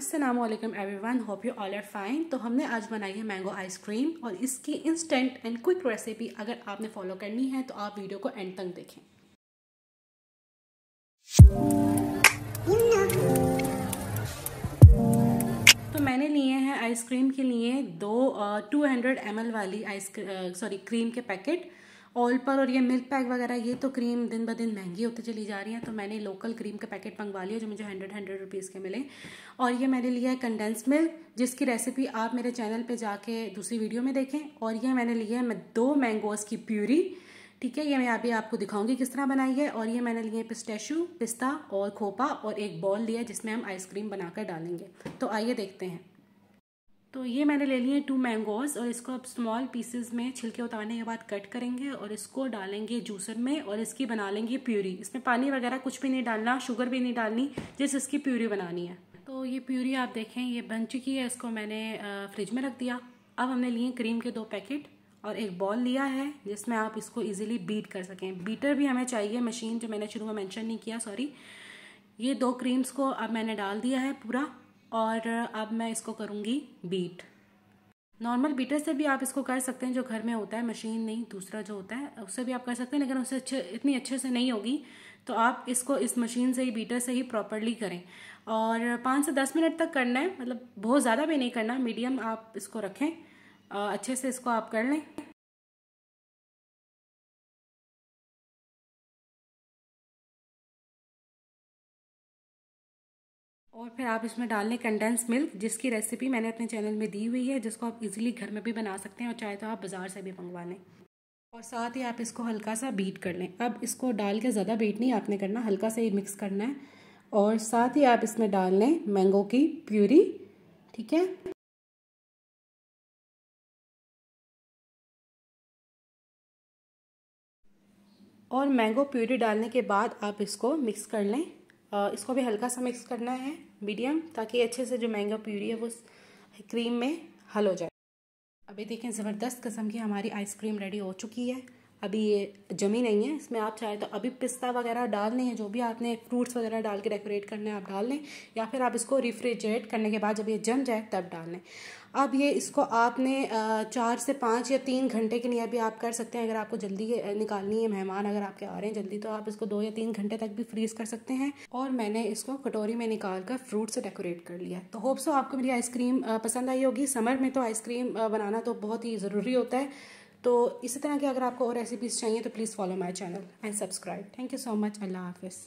Aslam everyone hope you all are fine तो हमने आज बनाई है मैंगो आइसक्रीम और इसकी इंस्टेंट एंड क्विक रेसिपी अगर आपने फॉलो करनी है तो आप वीडियो को एंड तक देखें। तो मैंने लिए हैं आइसक्रीम के लिए दो टू हंड्रेड एम वाली आइस सॉरी क्रीम के पैकेट ऑल पर और ये मिल्क पैक वगैरह, ये तो क्रीम दिन ब दिन महँगी होती चली जा रही है तो मैंने लोकल क्रीम के पैकेट मंगवा लिया जो मुझे हंड्रेड हंड्रेड रुपीज़ के मिले। और ये मैंने लिया है कंडेंस मिल्क जिसकी रेसिपी आप मेरे चैनल पे जाके दूसरी वीडियो में देखें। और ये मैंने लिया है दो मैंगोज़ की प्यूरी ठीक है? ये मैं अभी आपको दिखाऊँगी किस तरह बनाई है। और ये मैंने लिए पिस्टेशू पिस्ता और खोपा और एक बॉल लिया जिसमें हम आइसक्रीम बनाकर डालेंगे। तो आइए देखते हैं। तो ये मैंने ले लिए टू मैंगोज़ और इसको अब स्मॉल पीसेस में छिलके उतारने के बाद कट करेंगे और इसको डालेंगे जूसर में और इसकी बना लेंगे प्यूरी इसमें पानी वगैरह कुछ भी नहीं डालना शुगर भी नहीं डालनी जिस इसकी प्यूरी बनानी है। तो ये प्यूरी आप देखें, ये बन चुकी है, इसको मैंने फ्रिज में रख दिया। अब हमने लिए क्रीम के दो पैकेट और एक बॉल लिया है, जिसमें आप इसको इजीली बीट कर सकें। बीटर भी हमें चाहिए मशीन जो मैंने शुरू में मेंशन नहीं किया सॉरी ये दो क्रीम्स को अब मैंने डाल दिया है पूरा। और अब मैं इसको करूँगी बीट नॉर्मल बीटर से भी आप इसको कर सकते हैं, जो घर में होता है मशीन नहीं, दूसरा जो होता है, उससे भी आप कर सकते हैं, लेकिन उससे अच्छे, इतनी अच्छे से नहीं होगी तो आप इसको इस मशीन से ही बीटर से ही प्रॉपरली करें. और पाँच से दस मिनट तक करना है मतलब बहुत ज़्यादा भी नहीं करना मीडियम आप इसको रखें अच्छे से इसको आप कर लें। और फिर आप इसमें डाल लें कंडेंस मिल्क जिसकी रेसिपी मैंने अपने चैनल में दी हुई है, जिसको आप इजीली घर में भी बना सकते हैं और चाहे तो आप बाज़ार से भी मंगवा लें। और साथ ही आप इसको हल्का सा बीट कर लें। अब इसको डाल के ज़्यादा बीट नहीं आपने करना, हल्का सा ही मिक्स करना है। और साथ ही आप इसमें डाल लें मैंगो की प्यूरी ठीक है? और मैंगो प्यूरी डालने के बाद आप इसको मिक्स कर लें। इसको भी हल्का सा मिक्स करना है मीडियम ताकि अच्छे से जो मैंगो प्यूरी है वो क्रीम में हल हो जाए। अभी देखें ज़बरदस्त कस्म की हमारी आइसक्रीम रेडी हो चुकी है। अभी ये जमी नहीं है, इसमें आप चाहे तो अभी पिस्ता वगैरह डाल लें, जो भी आपने फ्रूट्स वगैरह डाल के डेकोरेट करना है, आप डाल लें, या फिर आप इसको रिफ्रिजरेट करने के बाद जब ये जम जाए तब डाल लें। अब ये इसको आपने चार से पाँच या तीन घंटे के लिए भी आप कर सकते हैं, अगर आपको जल्दी निकालनी है मेहमान, अगर आपके आ रहे हैं जल्दी तो आप इसको दो या तीन घंटे तक भी फ्रीज़ कर सकते हैं, और मैंने इसको कटोरी में निकाल कर फ्रूट से डेकोरेट कर लिया तो होप सो आपको मेरी आइसक्रीम पसंद आई होगी। समर में तो आइसक्रीम बनाना तो बहुत ही ज़रूरी होता है। तो इसी तरह की अगर आपको और रेसिपीज़ चाहिए तो please follow my channel and subscribe thank you so much अल्लाह हाफिज़.